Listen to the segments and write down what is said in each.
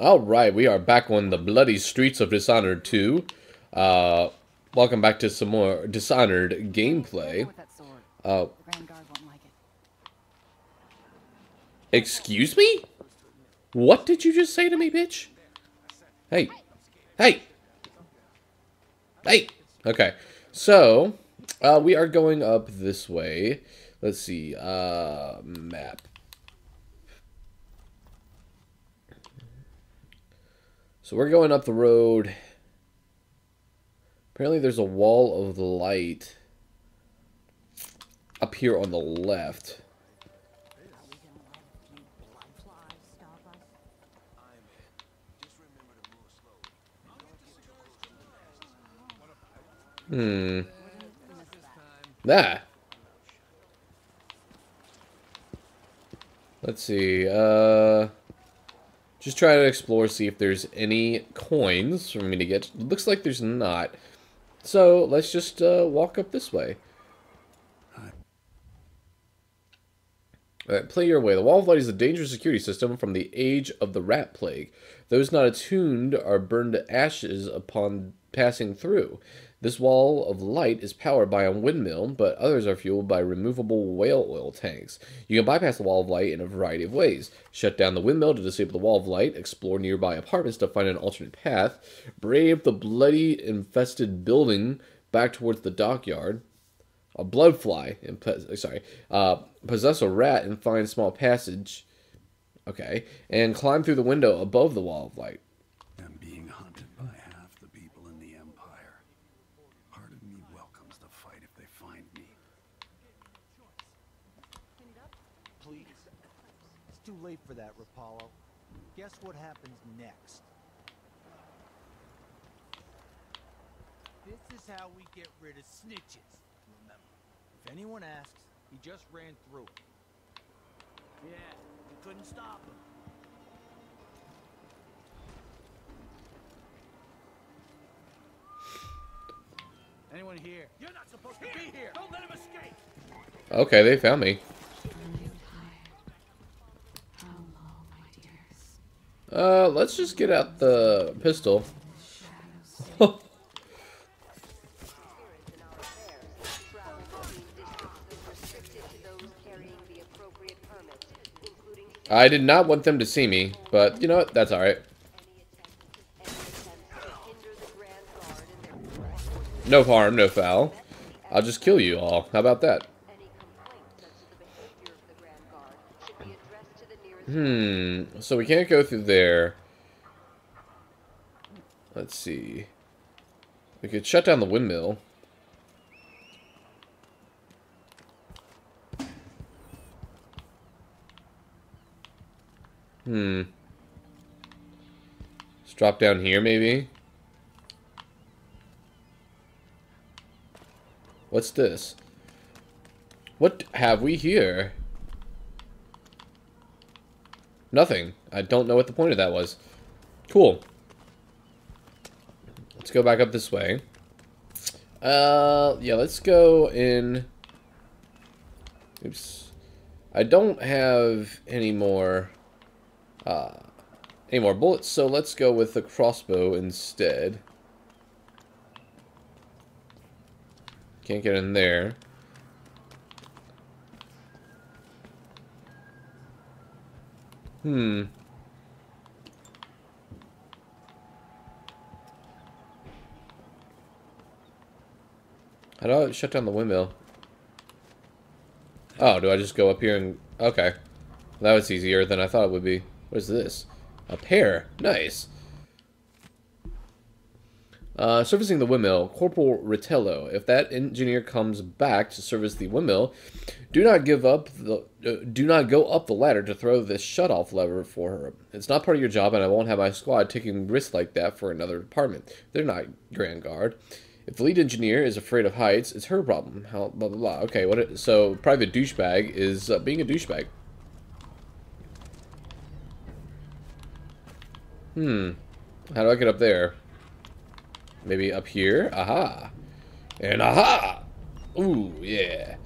Alright, we are back on the bloody streets of Dishonored 2. Uh, welcome back to some more Dishonored gameplay. Uh, excuse me? What did you just say to me, bitch? Hey. Hey! Hey! Okay, so, uh, we are going up this way. Let's see, uh, map. So we're going up the road. Apparently there's a wall of light up here on the left. Hmm. That. Let's see. Uh, just try to explore, see if there's any coins for me to get. Looks like there's not. So let's just uh, walk up this way. Alright, play your way. The Wall of Light is a dangerous security system from the age of the Rat Plague. Those not attuned are burned to ashes upon passing through. This wall of light is powered by a windmill, but others are fueled by removable whale oil tanks. You can bypass the wall of light in a variety of ways. Shut down the windmill to disable the wall of light, explore nearby apartments to find an alternate path, brave the bloody infested building back towards the dockyard, a blood fly, and sorry, uh, possess a rat and find small passage, okay, and climb through the window above the wall of light. Late for that, Rapallo. Guess what happens next? This is how we get rid of snitches, remember. If anyone asks, he just ran through it. Yeah, we couldn't stop him. Anyone here? You're not supposed to be here! Don't let him escape! Okay, they found me. Uh, let's just get out the pistol. I did not want them to see me, but you know what? That's alright. No harm, no foul. I'll just kill you all. How about that? Hmm. So we can't go through there. Let's see. We could shut down the windmill. Hmm. Let's drop down here, maybe? What's this? What have we here? Nothing. I don't know what the point of that was. Cool. Let's go back up this way. Uh, yeah, let's go in... Oops. I don't have any more, uh, any more bullets, so let's go with the crossbow instead. Can't get in there. Hmm. How do I shut down the windmill? Oh, do I just go up here and... Okay. That was easier than I thought it would be. What is this? A pear. Nice. Uh, servicing the windmill, Corporal Ritello. If that engineer comes back to service the windmill, do not give up the. Uh, do not go up the ladder to throw this shut-off lever for her. It's not part of your job, and I won't have my squad taking risks like that for another department. They're not Grand Guard. If the lead engineer is afraid of heights, it's her problem. How blah blah blah. Okay, what? It, so private douchebag is uh, being a douchebag. Hmm. How do I get up there? Maybe up here? Aha. And aha! Ooh, yeah.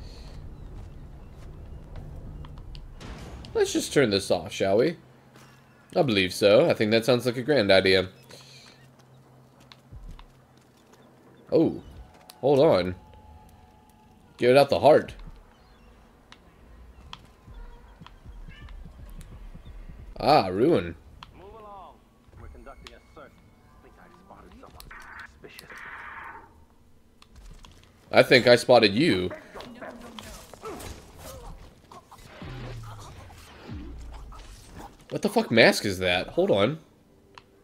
Let's just turn this off, shall we? I believe so. I think that sounds like a grand idea. Oh, hold on. Give it out the heart. Ah, rune. Move along. We're conducting a search. I think I spotted someone suspicious. I think I spotted you. What the fuck mask is that? Hold on.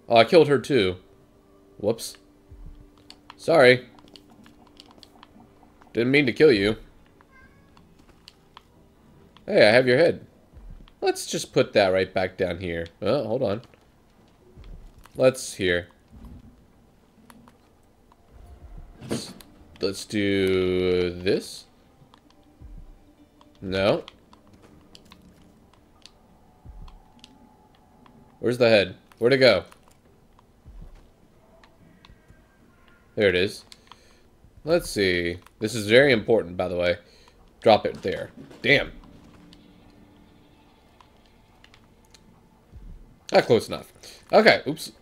Oh, I killed her too. Whoops. Sorry. Didn't mean to kill you. Hey, I have your head. Let's just put that right back down here. Oh, hold on. Let's here. Let's, let's do this. No. Where's the head? Where'd it go? There it is. Let's see. This is very important, by the way. Drop it there. Damn. Not close enough. Okay, oops.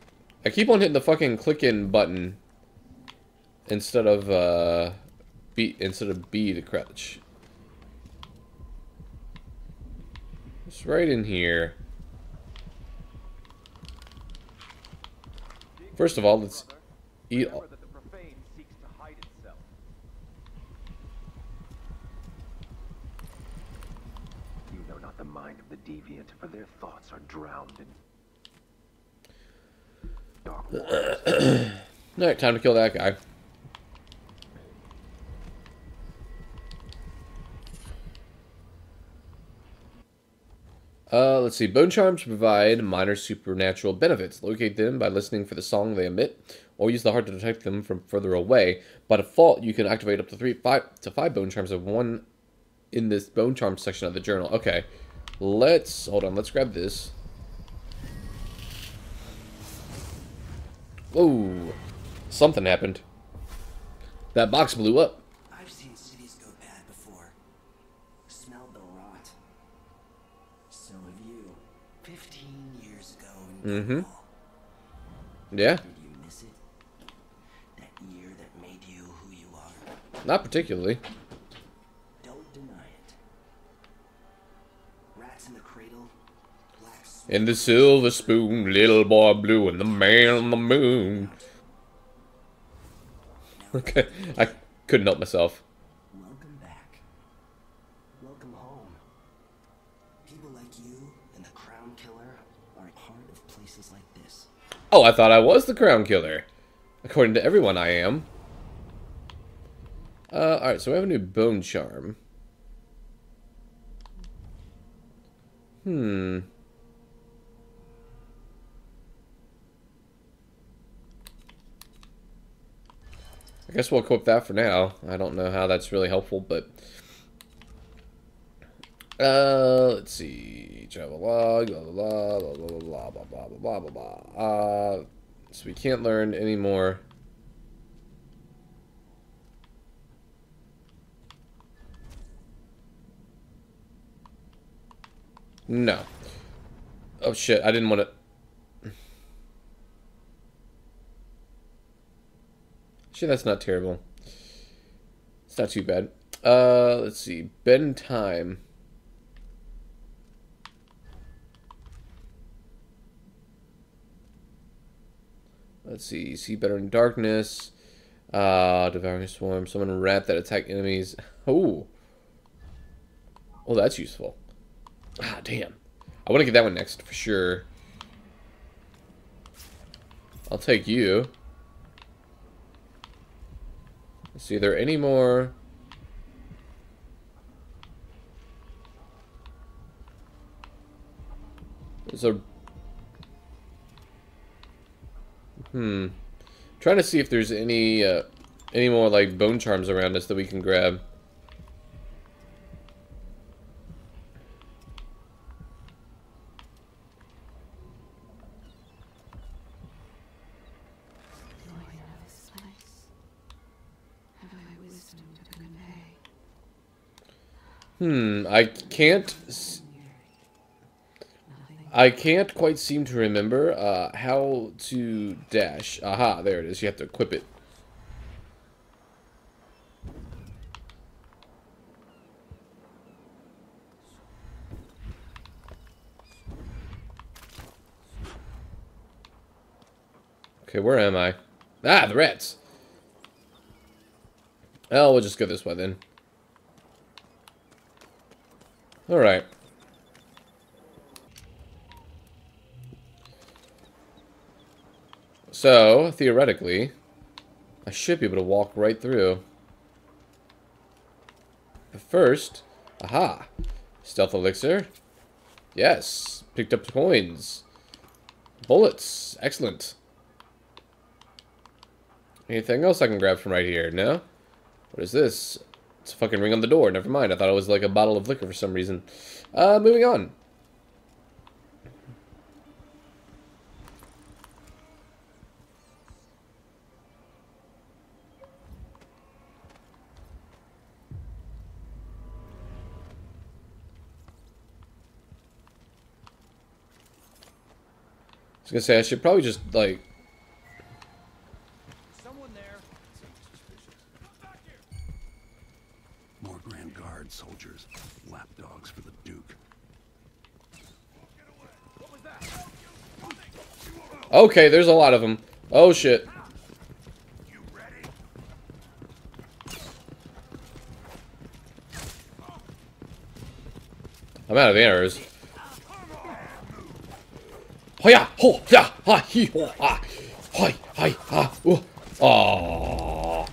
I keep on hitting the fucking click in button instead of uh B instead of B to crouch. It's right in here. First of all, let's eat all Remember that the profane seeks to hide itself. You know not the mind of the deviant, for their thoughts are drowned in dark. Alright, time to kill that guy. Uh, let's see. Bone charms provide minor supernatural benefits. Locate them by listening for the song they emit, or use the heart to detect them from further away. By default, you can activate up to three, five to five bone charms of one in this bone charm section of the journal. Okay, let's hold on. Let's grab this. Whoa, something happened. That box blew up. Years ago in Mhm. Yeah, Did you miss it? That year that made you who you are? not particularly. Don't deny it. Rats in the cradle. In the silver spoon, little boy blue, and the man on the moon. Okay, I couldn't help myself. Oh, I thought I was the crown killer. According to everyone, I am. Uh, alright, so we have a new bone charm. Hmm. I guess we'll equip that for now. I don't know how that's really helpful, but... Uh, let's see. Travel log, blah, blah, blah, blah, blah, blah, blah, blah, blah, blah, blah. Uh, so we can't learn anymore. No. Oh shit, I didn't want to... Shit, that's not terrible. It's not too bad. Uh, let's see. Bend time. Let's see. See better in darkness. Uh, devouring swarm. Summon rat that attack enemies. Oh. Oh, that's useful. Ah, damn. I want to get that one next for sure. I'll take you. Let's see, are there any more? There's a... Hmm. Trying to see if there's any, uh, any more, like, bone charms around us that we can grab. Do I know this place? Have I wisdom to convey? Hmm, I can't... I can't quite seem to remember uh, how to dash. Aha, there it is. You have to equip it. Okay, where am I? Ah, the rats! Well, we'll just go this way then. Alright. So, theoretically, I should be able to walk right through. But first, aha, stealth elixir. Yes, picked up coins. Bullets, excellent. Anything else I can grab from right here? No? What is this? It's a fucking ring on the door. Never mind. I thought it was like a bottle of liquor for some reason. Uh, moving on. Gonna say I should probably just like Someone there. More Grand Guard soldiers, lapdogs for the Duke. Okay, there's a lot of them. Oh shit. I'm out of arrows. Hoya, ho, ya, ha, he, ho, ha, hi, hi, ha, ooh. Aww.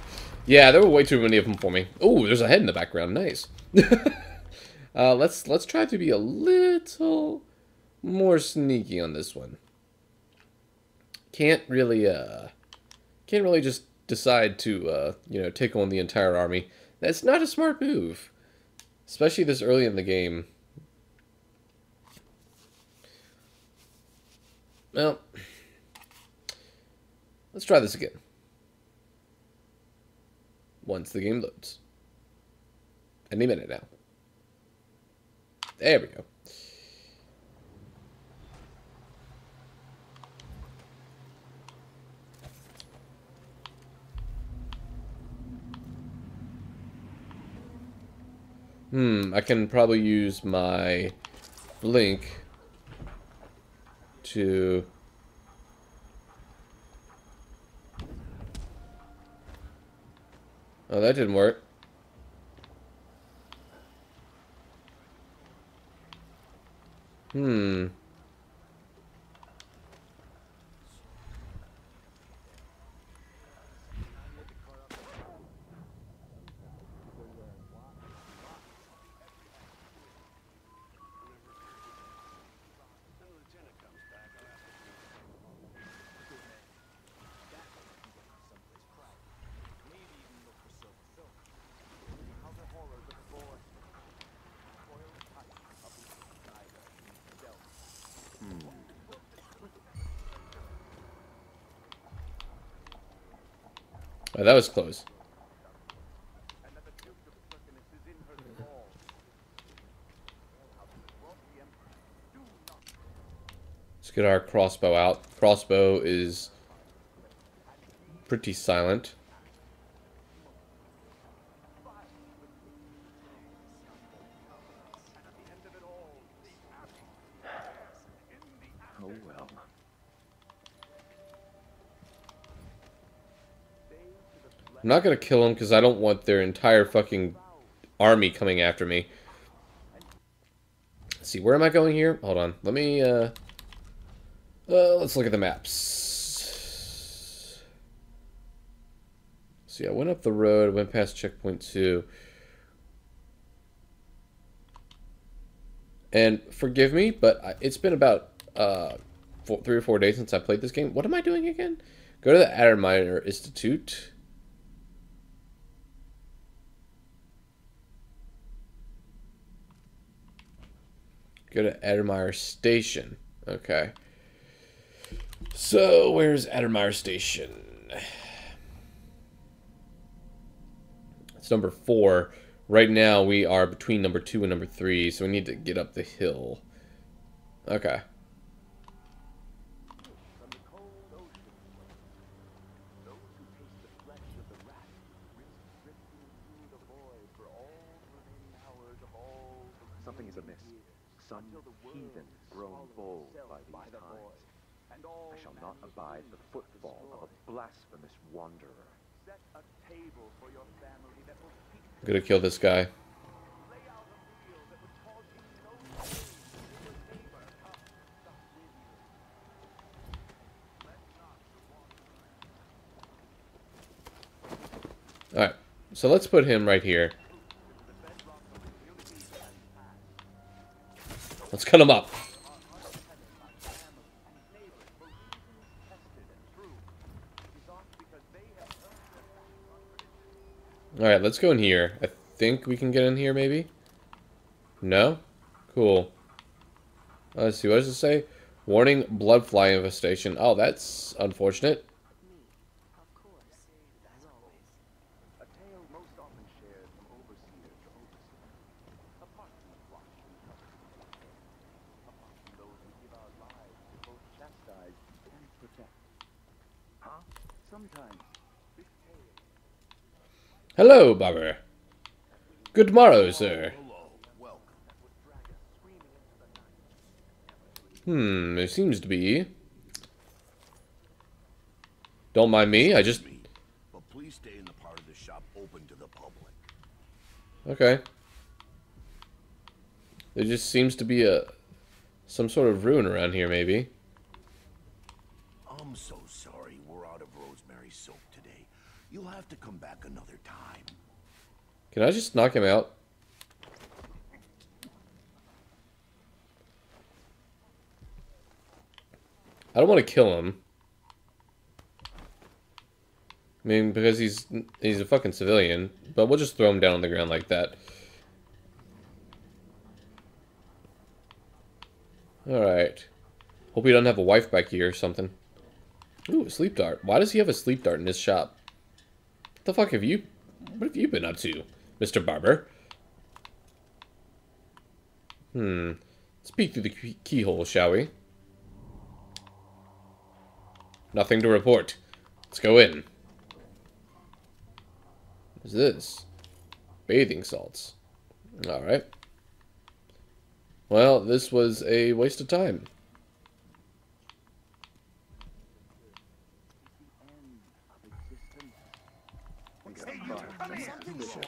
Yeah, there were way too many of them for me. Oh, there's a head in the background. Nice. uh, let's let's try to be a little more sneaky on this one. Can't really uh can't really just decide to uh, you know, take on the entire army. That's not a smart move. Especially this early in the game. Well, let's try this again. Once the game loads. Any minute now. There we go. Hmm, I can probably use my blink to Oh, that didn't work. Hmm. Oh, that was close. Let's get our crossbow out. Crossbow is pretty silent. Oh well. I'm not gonna kill them because I don't want their entire fucking army coming after me. Let's see, where am I going here? Hold on. Let me, uh... Uh, let's look at the maps. See, I went up the road, went past checkpoint two. And forgive me, but it's been about uh, four, three or four days since I played this game. What am I doing again? Go to the Addermire Institute. Go to Addermire Station. Okay. So, where's Addermire Station? It's number four. Right now, we are between number two and number three, so we need to get up the hill. Okay. Something is amiss. Some heathen grown bold by these times. I shall the footfall of a blasphemous wanderer. I'm gonna kill this guy. Alright, so let's put him right here. Let's cut him up. Alright, let's go in here. I think we can get in here, maybe? No? Cool. Let's see, what does it say? Warning, blood fly infestation. Oh, that's unfortunate. A tale most often shared from overseer to overseer. Apart from the flock we cover. Apart from those who give our lives to both chastise and protect. Huh? Sometimes this tale Hello, Barber. Good morrow, sir. Hmm, there seems to be. Don't mind me, I just... But please stay in the part of the shop open to the public. Okay. There just seems to be a... Some sort of rune around here, maybe. I'm so sorry we're out of rosemary soap today. You'll have to come back. Can I just knock him out? I don't want to kill him. I mean, because he's he's a fucking civilian. But we'll just throw him down on the ground like that. Alright. Hope he doesn't have a wife back here or something. Ooh, a sleep dart. Why does he have a sleep dart in his shop? What the fuck have you... What have you been up to, Mr. Barber? Hmm. Let's peek through the key- keyhole, shall we? Nothing to report. Let's go in. What's this? Bathing salts. Alright. Well, this was a waste of time.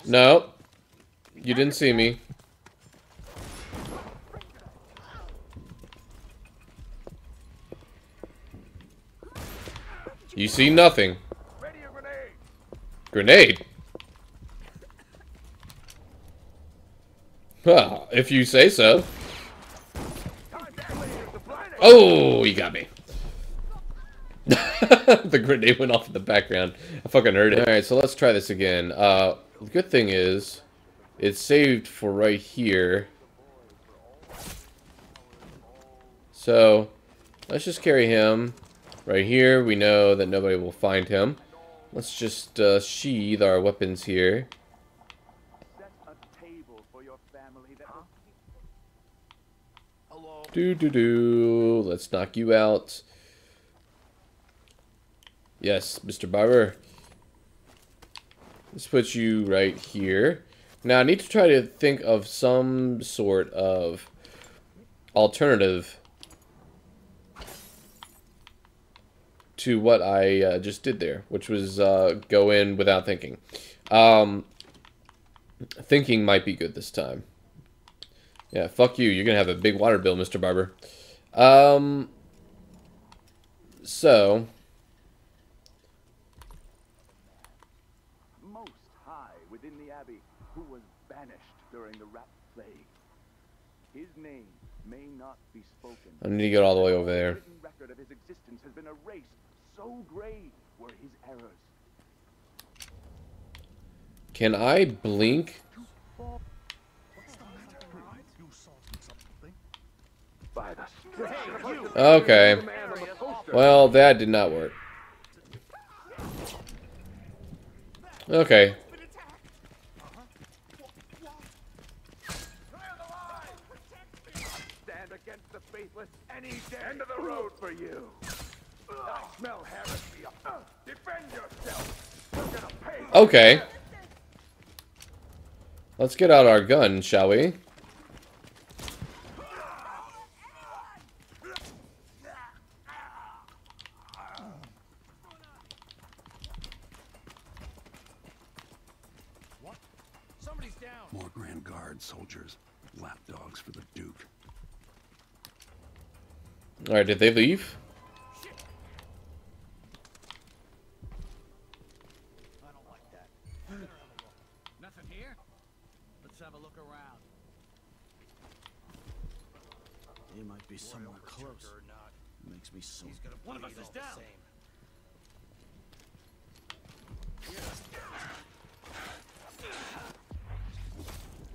No. You didn't see me. You see nothing. Grenade? Well, if you say so. Oh, you got me. the grenade went off in the background. I fucking heard it. Alright, so let's try this again. Uh, the good thing is, it's saved for right here. So, let's just carry him. Right here, we know that nobody will find him. Let's just uh, sheathe our weapons here. Do do do. Let's knock you out. Yes, Mr. Barber. Let's put you right here. Now I need to try to think of some sort of alternative to what I uh, just did there, which was uh, go in without thinking. Um, thinking might be good this time. Yeah, fuck you. You're gonna have a big water bill, Mr. Barber. Um. So, most high within the abbey, who was banished during the rat plague. His name may not be spoken. I need to get all the way over there. Can I blink? Okay. Well, that did not work. Okay. Against the faithless any day. End of the road for you. I smell heresy. Defend yourself. You're gonna pay. Okay. Let's get out our gun, shall we? Somebody's down. More Grand Guard soldiers. Lapdogs for the Duke. Alright, did they leave? I don't like that. Nothing here? Let's have a look around. He might be somewhere close. Or not. Makes me so. One of us is down.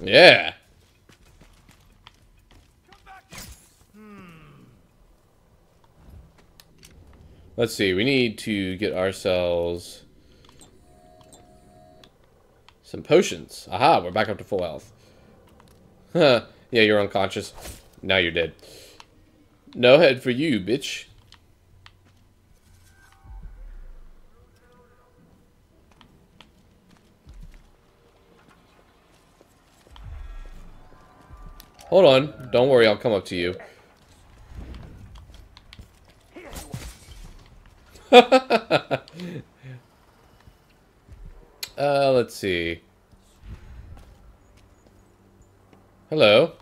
Yeah. Let's see, we need to get ourselves some potions. Aha, we're back up to full health. Huh. Yeah, you're unconscious. Now you're dead. No head for you, bitch. Hold on. Don't worry, I'll come up to you. uh, let's see. Hello.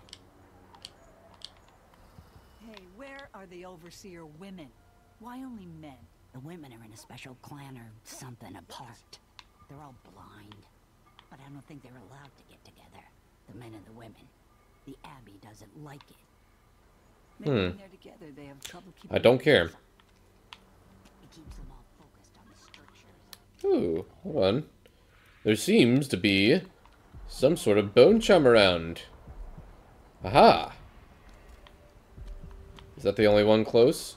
Hey, where are the overseer women? Why only men? The women are in a special clan or something apart. They're all blind. But I don't think they're allowed to get together. The men and the women. The Abbey doesn't like it. Maybe Hmm. when they're together, they have trouble keeping. I don't care. It keeps them all focused on the strictures. Ooh, hold on. There seems to be some sort of bone charm around. Aha. Is that the only one close?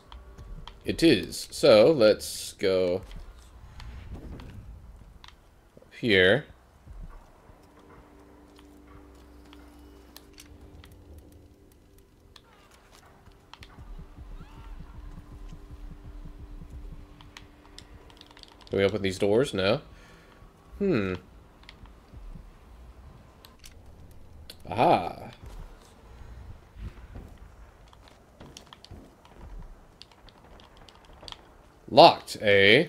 It is. So, let's go up here. Can we open these doors? No. Hmm. Aha. Locked, eh?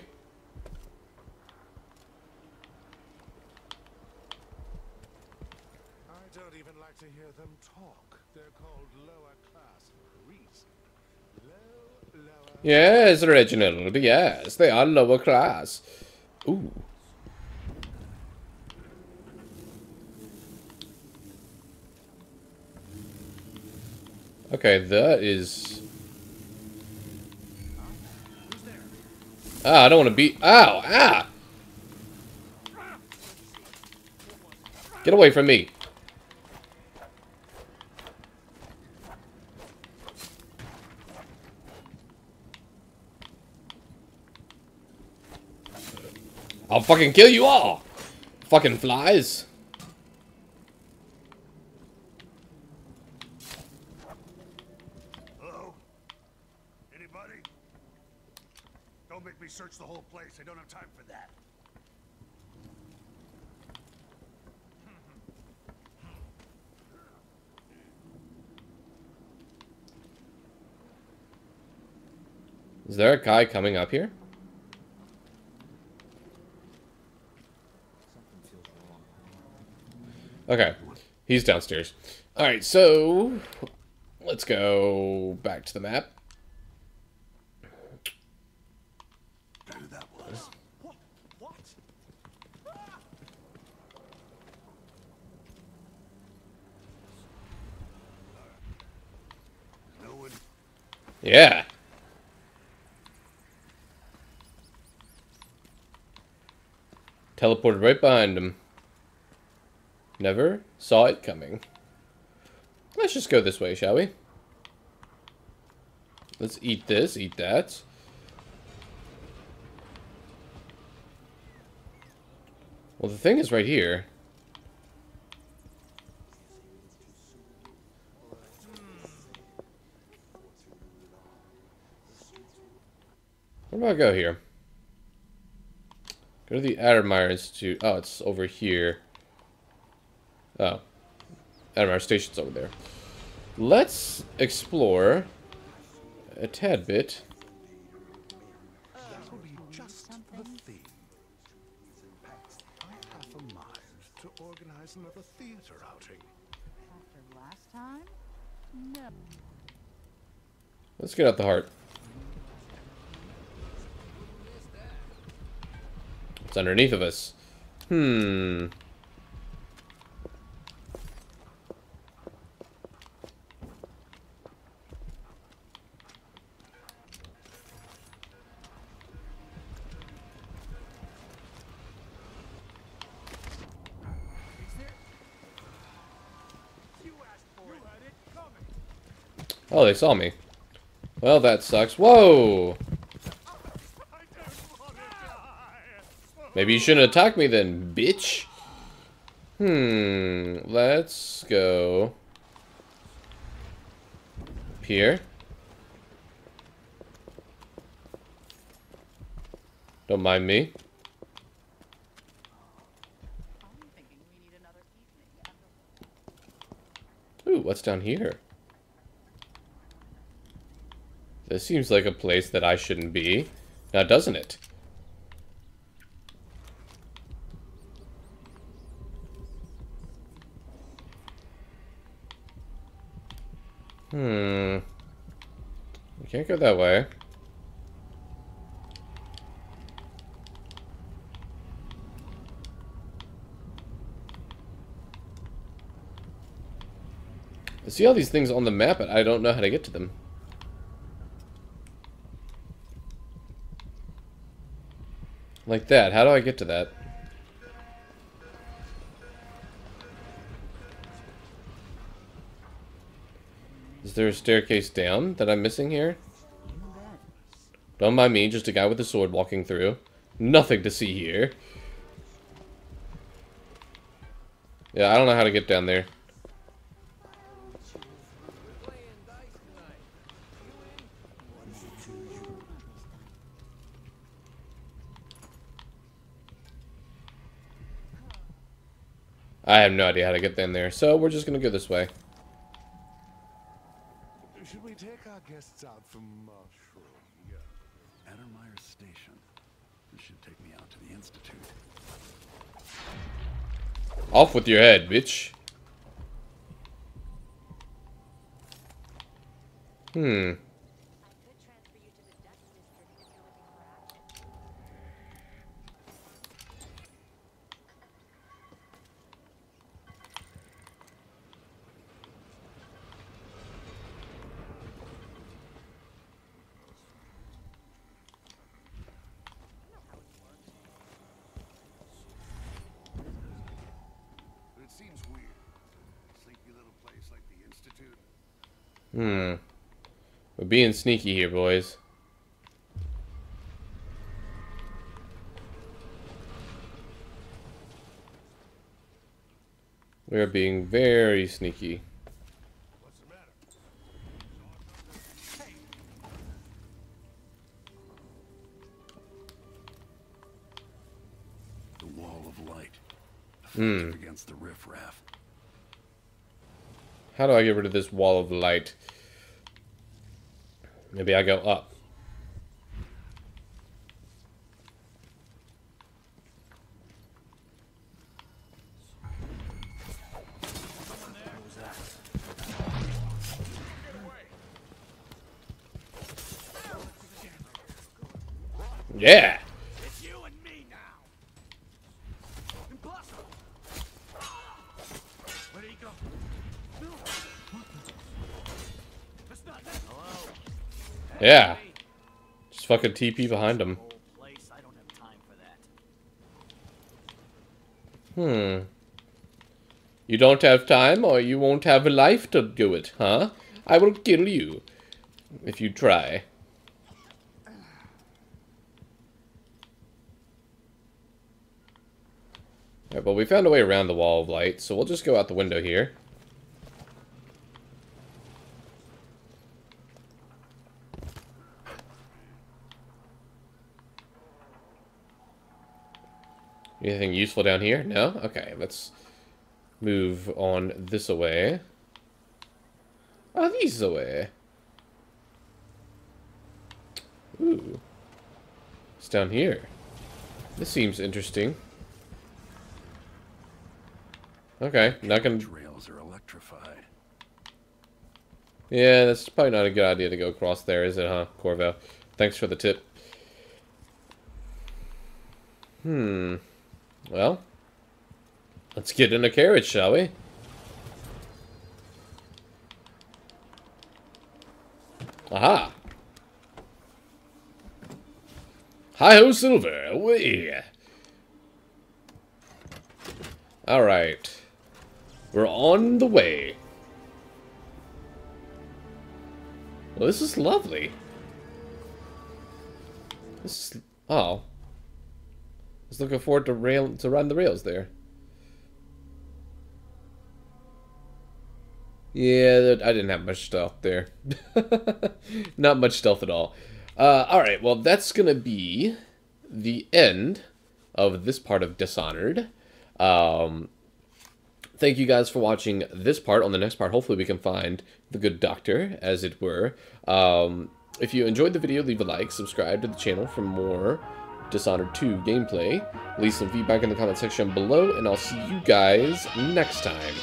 I don't even like to hear them talk. They're called lower class for a reason. Low, lower. Yes, Reginald. Yes, they are lower class. Ooh. Okay, that is... Ah, I don't want to be... Ow! Ah! Get away from me. I'll fucking kill you all! Fucking flies. Hello? Anybody? Don't make me search the whole place. I don't have time for that. Is there a guy coming up here? Okay. He's downstairs. Alright, so... Let's go back to the map. Who that was? What? What? No one. Yeah. Teleported right behind him. Never saw it coming. Let's just go this way, shall we? Let's eat this, eat that. Well, the thing is right here. Where do I go here? Go to the Addermire Institute. Oh, it's over here. Oh. Addermire Station's over there. Let's explore a tad bit. That'll be just the thing. I have a mind to organize as another theater outing. After last time? No. Let's get out the heart. It's underneath of us. Hmm. Oh, they saw me. Well, that sucks. Whoa! Maybe you shouldn't attack me then, bitch. Hmm, let's go here. Don't mind me. Ooh, what's down here? This seems like a place that I shouldn't be. Now, doesn't it? Hmm. We can't go that way. I see all these things on the map, but I don't know how to get to them. Like that. How do I get to that? Is there a staircase down that I'm missing here? Don't mind me, just a guy with a sword walking through. Nothing to see here. Yeah, I don't know how to get down there. I have no idea how to get in there, so we're just gonna go this way. Should we take our guests out for mushroom? Addermire Station. This should take me out to the Institute. Off with your head, bitch. Hmm. But it seems weird. Sleepy little place like the Institute. Hmm. We're being sneaky here, boys. We are being very sneaky. The wall of light. Hmm. Against the riffraff. How do I get rid of this wall of light? Maybe I go up. Yeah. Fucking TP behind him. Hmm. You don't have time, or you won't have a life to do it, huh? I will kill you. If you try. Alright, well, we found a way around the wall of light, so we'll just go out the window here. Anything useful down here? No? Okay, let's move on this away. Oh, these away. Ooh. It's down here. This seems interesting. Okay, not gonna... Rails are electrified. Yeah, that's probably not a good idea to go across there, is it, huh, Corvo? Thanks for the tip. Hmm. Well, let's get in a carriage, shall we? Aha! Hi-ho, Silver! Away! Alright. We're on the way. Well, this is lovely. This is... Oh. Was looking forward to rail to run the rails there. Yeah, I didn't have much stealth there. Not much stealth at all. Uh, Alright, well, that's going to be the end of this part of Dishonored. Um, thank you guys for watching this part. On the next part, hopefully we can find the good doctor, as it were. Um, if you enjoyed the video, leave a like, subscribe to the channel for more Dishonored 2 gameplay. Leave some feedback in the comment section below, and I'll see you guys next time.